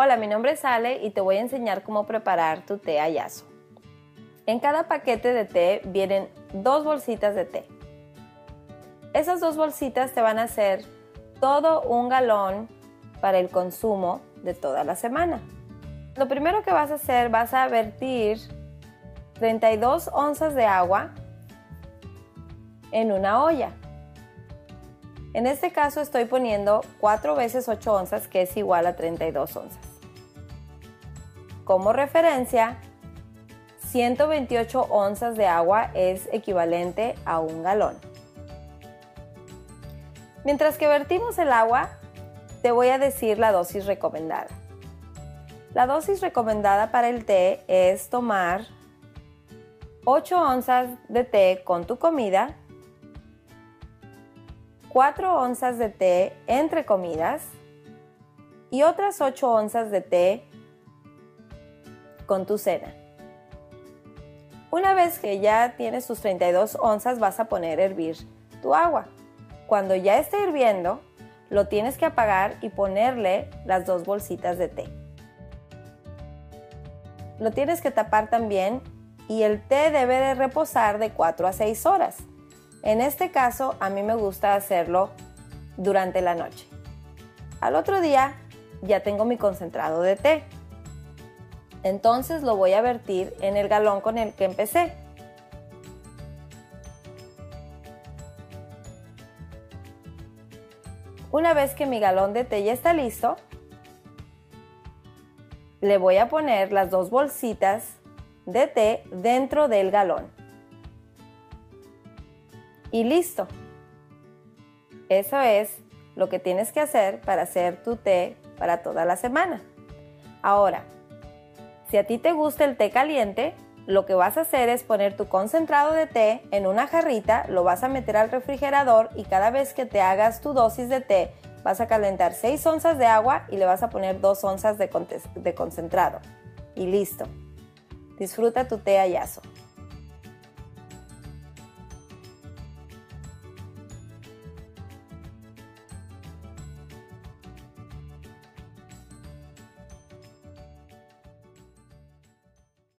Hola, mi nombre es Ale y te voy a enseñar cómo preparar tu té ayazo. En cada paquete de té vienen dos bolsitas de té. Esas dos bolsitas te van a hacer todo un galón para el consumo de toda la semana. Lo primero que vas a hacer, vas a vertir 32 onzas de agua en una olla. En este caso estoy poniendo 4 veces 8 onzas, que es igual a 32 onzas. Como referencia, 128 onzas de agua es equivalente a un galón. Mientras que vertimos el agua, te voy a decir la dosis recomendada. La dosis recomendada para el té es tomar 8 onzas de té con tu comida 4 onzas de té entre comidas y otras 8 onzas de té con tu cena. Una vez que ya tienes tus 32 onzas vas a poner a hervir tu agua. Cuando ya esté hirviendo, lo tienes que apagar y ponerle las dos bolsitas de té. Lo tienes que tapar también y el té debe de reposar de 4 a 6 horas. En este caso, a mí me gusta hacerlo durante la noche. Al otro día ya tengo mi concentrado de té. Entonces lo voy a vertir en el galón con el que empecé. Una vez que mi galón de té ya está listo, le voy a poner las dos bolsitas de té dentro del galón y listo. Eso es lo que tienes que hacer para hacer tu té para toda la semana. Ahora, si a ti te gusta el té caliente, lo que vas a hacer es poner tu concentrado de té en una jarrita, lo vas a meter al refrigerador y cada vez que te hagas tu dosis de té, vas a calentar 6 onzas de agua y le vas a poner 2 onzas de, concentrado. Y listo. Disfruta tu té ayazo.